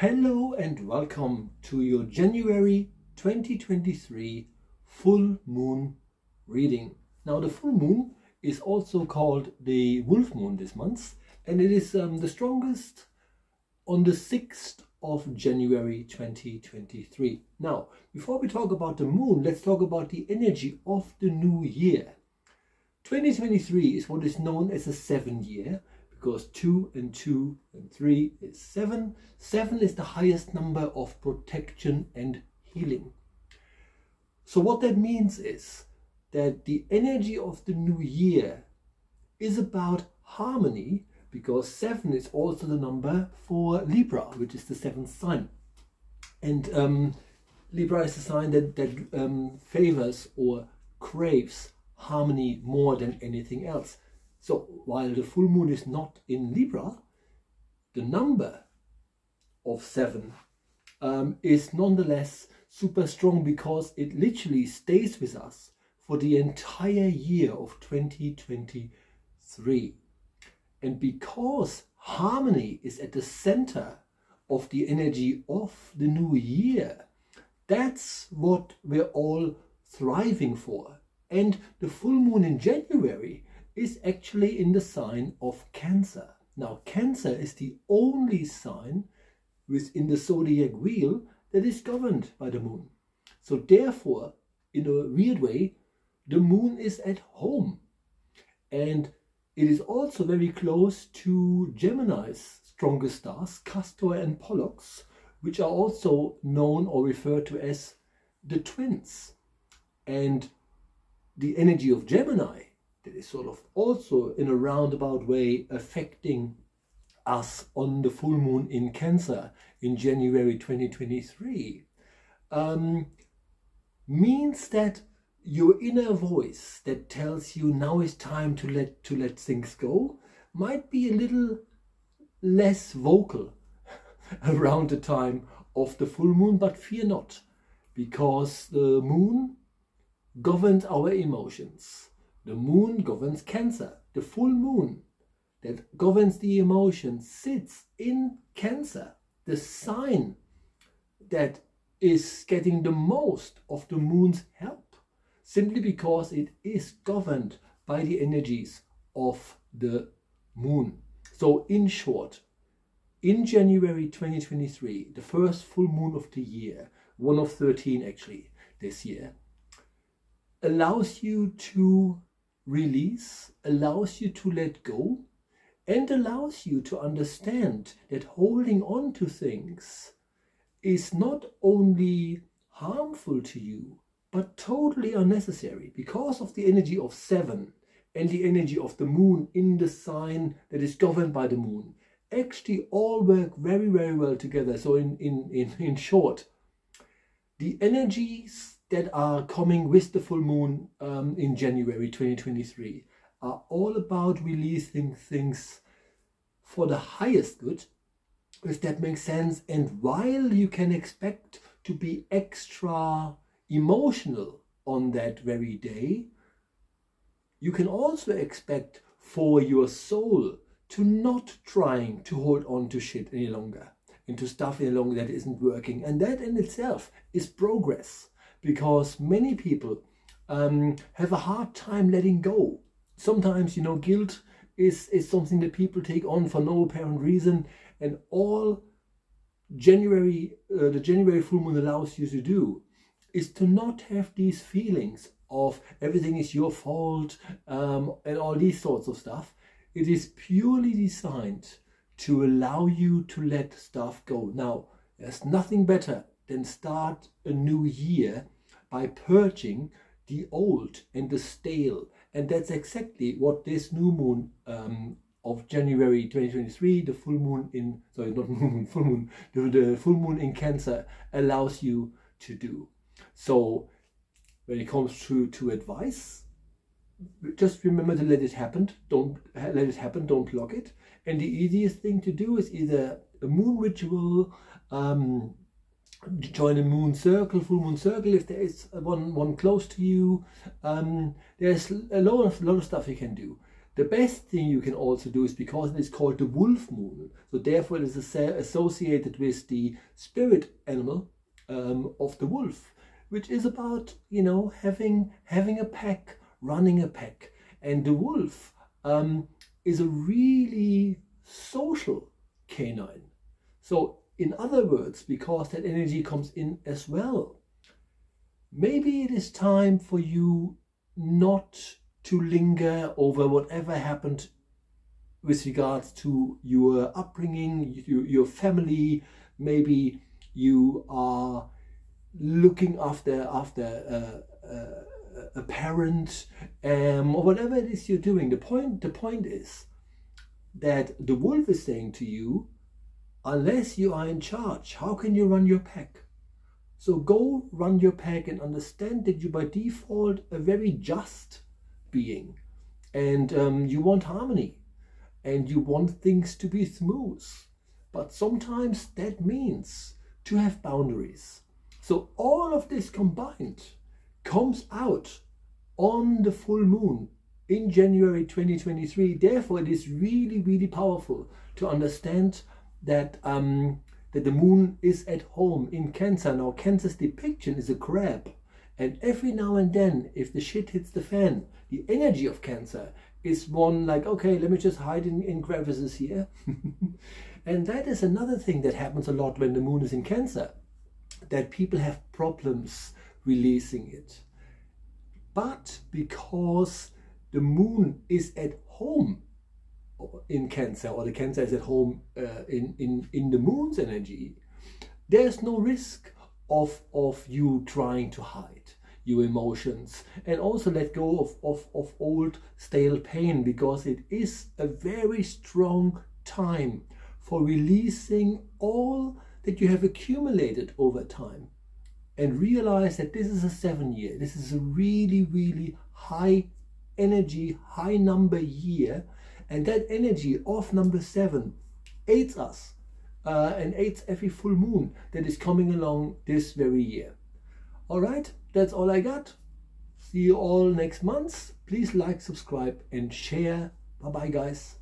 Hello and welcome to your January 2023 full moon reading. Now the full moon is also called the wolf moon this month and it is um, the strongest on the 6th of January 2023. Now before we talk about the moon let's talk about the energy of the new year. 2023 is what is known as a seven year because 2 and 2 and 3 is 7. 7 is the highest number of protection and healing. So what that means is that the energy of the new year is about harmony because 7 is also the number for Libra, which is the seventh sign. And um, Libra is a sign that, that um, favors or craves harmony more than anything else. So while the full moon is not in Libra, the number of seven um, is nonetheless super strong because it literally stays with us for the entire year of 2023. And because harmony is at the center of the energy of the new year, that's what we're all thriving for. And the full moon in January is actually in the sign of Cancer. Now, Cancer is the only sign within the zodiac wheel that is governed by the moon. So, therefore, in a weird way, the moon is at home. And it is also very close to Gemini's strongest stars, Castor and Pollux, which are also known or referred to as the twins. And the energy of Gemini that is sort of also in a roundabout way affecting us on the full moon in Cancer in January 2023 um, means that your inner voice that tells you now is time to let to let things go might be a little less vocal around the time of the full moon but fear not because the moon governs our emotions the moon governs Cancer. The full moon that governs the emotion sits in Cancer, the sign that is getting the most of the moon's help, simply because it is governed by the energies of the moon. So, in short, in January 2023, the first full moon of the year, one of 13 actually this year, allows you to release allows you to let go and allows you to understand that holding on to things is not only harmful to you but totally unnecessary because of the energy of seven and the energy of the moon in the sign that is governed by the moon. Actually all work very very well together. So in in in, in short the energies that are coming with the full moon um, in January 2023 are all about releasing things for the highest good, if that makes sense. And while you can expect to be extra emotional on that very day, you can also expect for your soul to not trying to hold on to shit any longer, into stuff any longer that isn't working. And that in itself is progress because many people um, have a hard time letting go. Sometimes, you know, guilt is, is something that people take on for no apparent reason, and all January, uh, the January full moon allows you to do is to not have these feelings of everything is your fault um, and all these sorts of stuff. It is purely designed to allow you to let stuff go. Now, there's nothing better than start a new year by purging the old and the stale. And that's exactly what this new moon um, of January 2023, the full moon in, sorry, not new moon, full moon, the, the full moon in Cancer allows you to do. So when it comes to, to advice, just remember to let it happen. Don't let it happen. Don't block it. And the easiest thing to do is either a moon ritual, um, join a moon circle, full moon circle, if there is one one close to you. Um, there's a lot of lot of stuff you can do. The best thing you can also do is because it is called the wolf moon, so therefore it is associated with the spirit animal um, of the wolf, which is about you know having having a pack, running a pack, and the wolf um, is a really social canine. So in other words, because that energy comes in as well, maybe it is time for you not to linger over whatever happened with regards to your upbringing, your, your family. Maybe you are looking after after uh, uh, a parent um, or whatever it is you're doing. The point the point is that the wolf is saying to you, unless you are in charge, how can you run your pack? So go run your pack and understand that you by default a very just being and um, you want harmony and you want things to be smooth. But sometimes that means to have boundaries. So all of this combined comes out on the full moon in January 2023. Therefore, it is really, really powerful to understand that um, that the moon is at home in Cancer. Now, Cancer's depiction is a crab. And every now and then, if the shit hits the fan, the energy of Cancer is one like, okay, let me just hide in, in crevices here. and that is another thing that happens a lot when the moon is in Cancer, that people have problems releasing it. But because the moon is at home in Cancer, or the Cancer is at home uh, in, in, in the moon's energy, there's no risk of, of you trying to hide your emotions. And also let go of, of, of old stale pain because it is a very strong time for releasing all that you have accumulated over time. And realize that this is a seven year this is a really really high energy high number year and that energy of number seven aids us uh, and aids every full moon that is coming along this very year all right that's all I got. See you all next month. Please like, subscribe, and share. Bye bye, guys.